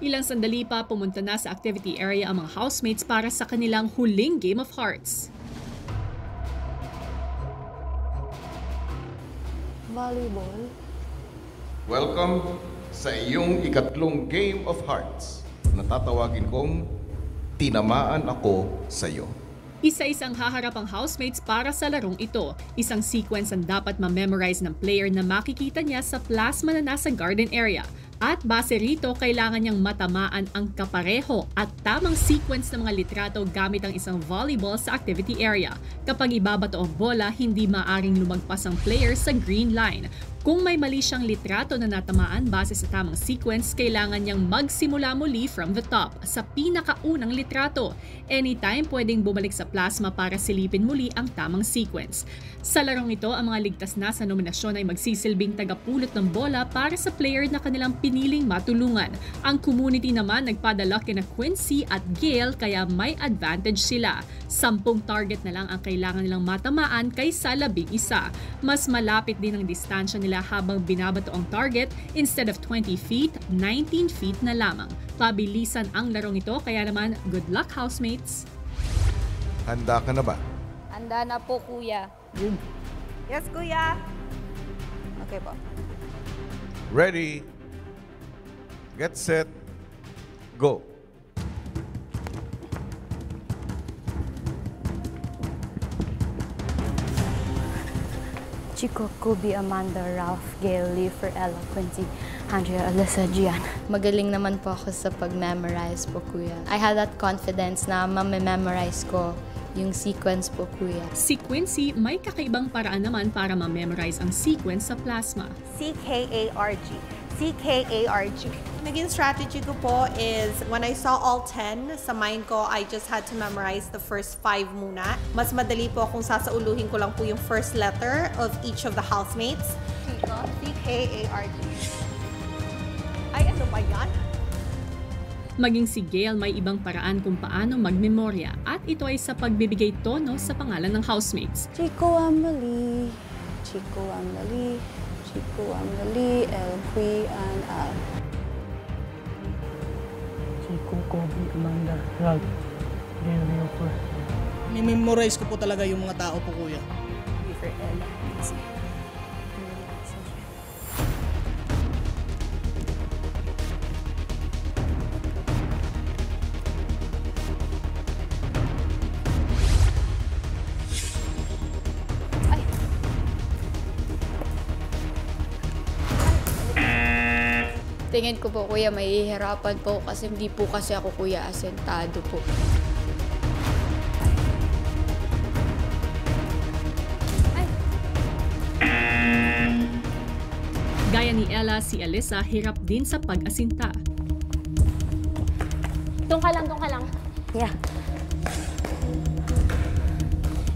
Ilang sandali pa pumunta na sa activity area ang mga housemates para sa kanilang huling Game of Hearts. Volleyball. Welcome sa iyong ikatlong Game of Hearts na tatawagin kong Tinamaan Ako sa iyo. Isa-isang haharap ang housemates para sa larong ito. Isang sequence ang dapat ma-memorize ng player na makikita niya sa plasma na nasa garden area. At base rito, kailangan niyang matamaan ang kapareho at tamang sequence ng mga litrato gamit ang isang volleyball sa activity area. Kapag ibabato ang bola, hindi maaring lumagpas ang player sa green line. Kung may mali siyang litrato na natamaan base sa tamang sequence, kailangan niyang magsimula muli from the top, sa pinakaunang litrato. Anytime pwedeng bumalik sa plasma para silipin muli ang tamang sequence. Sa larong ito, ang mga ligtas na sa nominasyon ay magsisilbing tagapulot ng bola para sa player na kanilang piniling matulungan. Ang community naman nagpadala kina Quincy at Gail kaya may advantage sila. Sampung target na lang ang kailangan nilang matamaan kaysa labing isa. Mas malapit din ang distansya nila habang binabato ang target instead of 20 feet, 19 feet na lamang. Pabilisan ang larong ito kaya naman good luck housemates! Handa ka na ba? Handa na po, kuya. Yes, kuya. Okay po. Ready? Get set. Go. Chico, Kobe, Amanda, Ralph, Gail, Leifer, Ella, Quincy, Andrea, Alyssa, Gian. Magaling naman po ako sa pag-memorize po, kuya. I had that confidence na mamememorize ko yung sequence po, kuya. Si Quincy may kakaibang paraan naman para ma-memorize ang sequence sa plasma. C-K-A-R-G. C-K-A-R-G. Naging strategy ko po is when I saw all 10 sa mind ko, I just had to memorize the first 5 muna. Mas madali po kung sasauluhin ko lang po yung first letter of each of the housemates. Chico. C-K-A-R-G. Ay, ano ba yan? Maging si Gail may ibang paraan kung paano magmemorya at ito ay sa pagbibigay tono sa pangalan ng housemates. Chico Amali, Chico Amali, Chico Amali, El Qui, and Al. Chico, Kobe, Amanda, Ralph, Leopold. Memorize ko po talaga yung mga tao po, kuya. Tingin ko po kuya, mahihirapan po kasi hindi po kasi ako kuya asentado po. Gaya ni Ella, si Alyssa hirap din sa pag-asinta. Doon ka lang, doon ka lang. Yeah.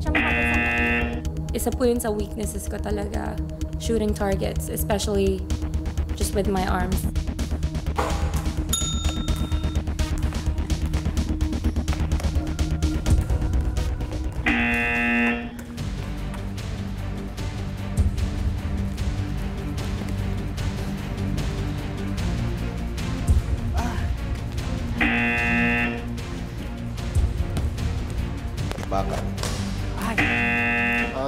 Siya isa po yun sa weaknesses ko talaga, shooting targets, especially just with my arms.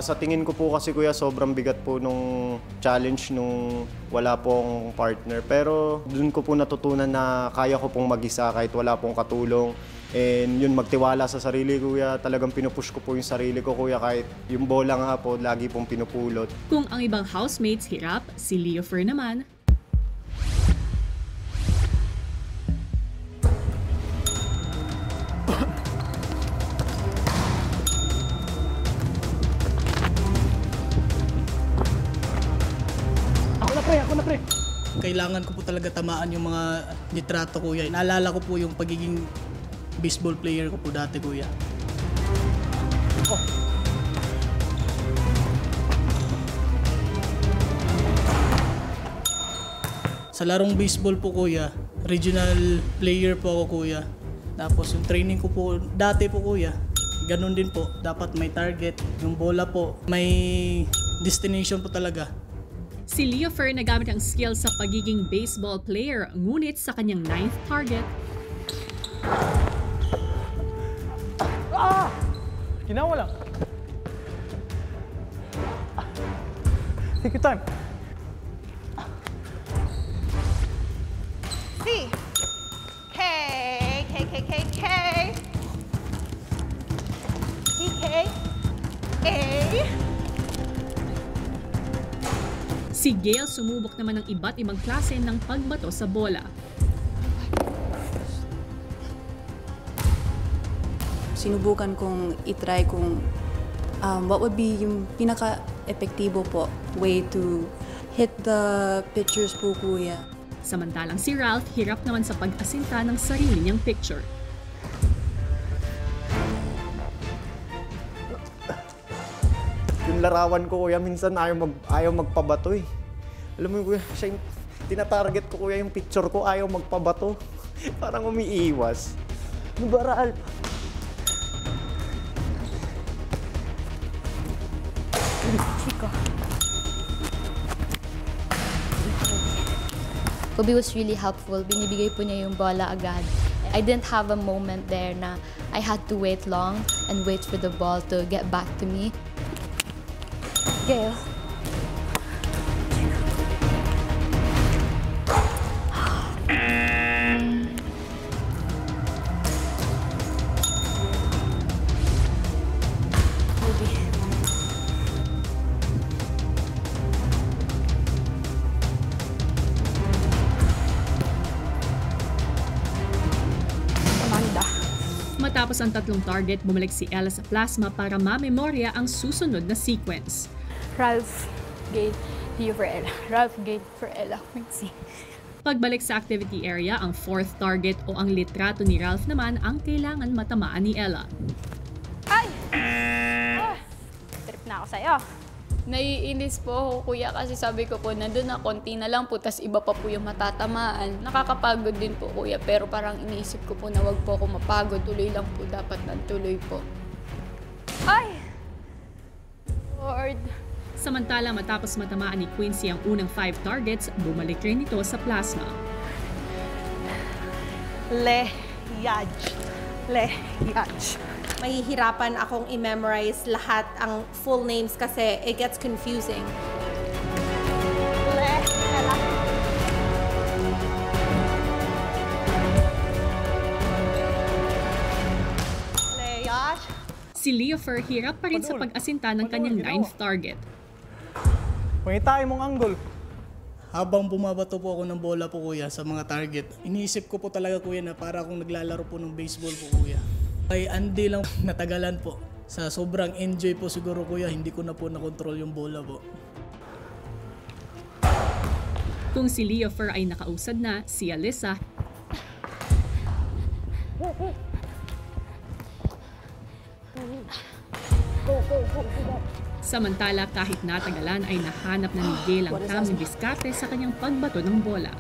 Sa tingin ko po kasi kuya sobrang bigat po nung challenge nung wala pong partner. Pero dun ko po natutunan na kaya ko pong mag-isa kahit wala pong katulong. And yun, magtiwala sa sarili kuya. Talagang pinupush ko po yung sarili ko kuya kahit yung bola nga po lagi pong pinupulot. Kung ang ibang housemates hirap, si Leo Fer naman, Kailangan ko po talaga tamaan yung mga litrato, kuya. Naalala ko po yung pagiging baseball player ko po dati, kuya. Sa larong baseball po, kuya, regional player po ako, kuya. Tapos yung training ko po, dati po, kuya, ganun din po. Dapat may target. Yung bola po, may destination po talaga. Si Leo Fer nagamit ang skill sa pagiging baseball player, ngunit sa kanyang ninth target, Ginawa lang. Take your time. C. K. K, K, K, K. C, K. A. si Gail sumubok naman ng iba't ibang klase ng pagbato sa bola. sinubukan kong itry kung um, what would be yung pinaka-epektibo po way to hit the pictures po kuya. Samantalang si Ralph hirap naman sa pag-asinta ng sarili niyang picture. Yung larawan ko kuya, minsan ayaw, mag, ayaw magpabato eh. Alam mo kuya, siya yung, tinatarget ko kuya yung picture ko, ayaw magpabato. Parang umiiwas. Ano ba, Ralph? Chico. Kobe was really helpful. Binibigay po niya yung bola agad. I didn't have a moment there na I had to wait long and wait for the ball to get back to me. Gail. Matapos ang tatlong target, bumalik si Ella sa plasma para mamemorya ang susunod na sequence. Ralph. Gail. Leo for Ella. Ralph. Gail for Ella Quincy. Pagbalik sa activity area, ang fourth target o ang litrato ni Ralph naman ang kailangan matamaan ni Ella. Ay! Ah, trip na ako sa'yo. Naiinis po ako, kuya, kasi sabi ko po, nandun na, konti na lang po, tas iba pa po yung matatamaan. Nakakapagod din po, kuya, pero parang iniisip ko po na wag po ako mapagod. Tuloy lang po, dapat nagtuloy po. Ay! Lord. Samantala matapos matamaan ni Quincy ang unang five targets, bumalik rin ito sa plasma. Le. Yaj. Le. Yaj. Mahihirapan akong i-memorize lahat ang full names kasi it gets confusing. Si Leo Fer hirap pa rin sa pag-asinta ng kanyang ninth target. Pangitain mong angle. Habang bumabato po ako ng bola po kuya sa mga target, iniisip ko po talaga kuya na para akong naglalaro po ng baseball po kuya. Ay andi lang natagalan po. Sa sobrang enjoy po siguro kuya, hindi ko na po nakontrol yung bola po. Kung si Leo Fer ay nakausad na, si Alyssa Samantala kahit natagalan ay nahanap na ni Gail ang tamang diskarte sa kanyang pagbato ng bola.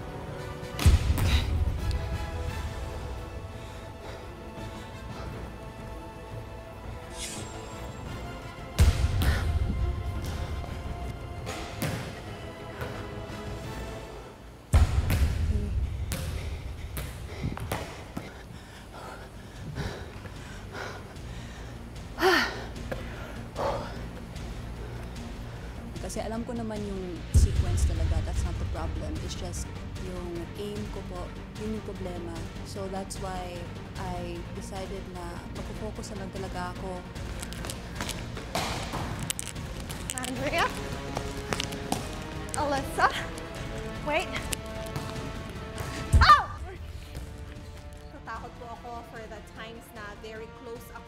Kasi alam ko naman yung sequence talaga, that's not the problem. It's just yung aim ko po, yun yung problema. So that's why I decided na magpo-focus na lang talaga ako Andrea. Alyssa. Wait. Oh! Natakot po ako for the times na very close ako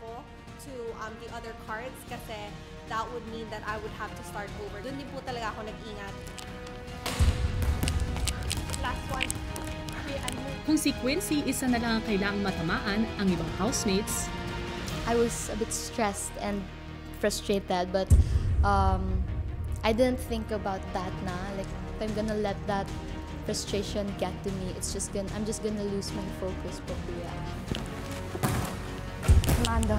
to um, the other cards kasi that would mean that I would have to start over. Doon din po talaga ako nag-ingat. Last one. Kung si Quincy isa na lang ang kailangang matamaan, ang ibang housemates, I was a bit stressed and frustrated, but um, I didn't think about that na. Like, if I'm gonna let that frustration get to me, it's just gonna, I'm just gonna lose my focus po kuya. Amanda.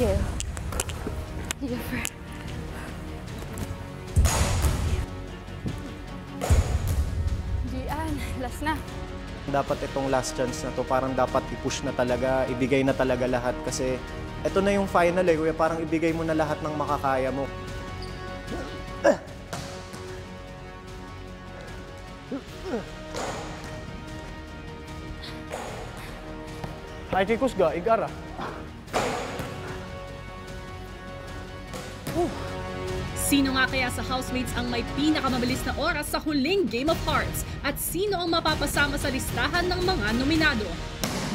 do. You first. Gian, last na. Dapat itong last chance na to, parang dapat i-push na talaga, ibigay na talaga lahat kasi ito na yung final eh, kuya. Parang ibigay mo na lahat ng makakaya mo. Ay, kikus ga, igara. Sino nga kaya sa housemates ang may pinakamabilis na oras sa huling Game of Hearts? At sino ang mapapasama sa listahan ng mga nominado?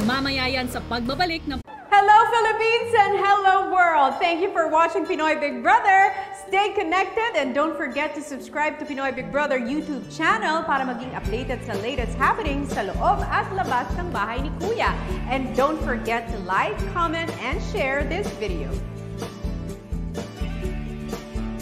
Mamaya yan sa pagbabalik ng Hello Philippines and hello world! Thank you for watching Pinoy Big Brother. Stay connected and don't forget to subscribe to Pinoy Big Brother YouTube channel para maging updated sa latest happenings sa loob at labas ng bahay ni Kuya. And don't forget to like, comment, and share this video.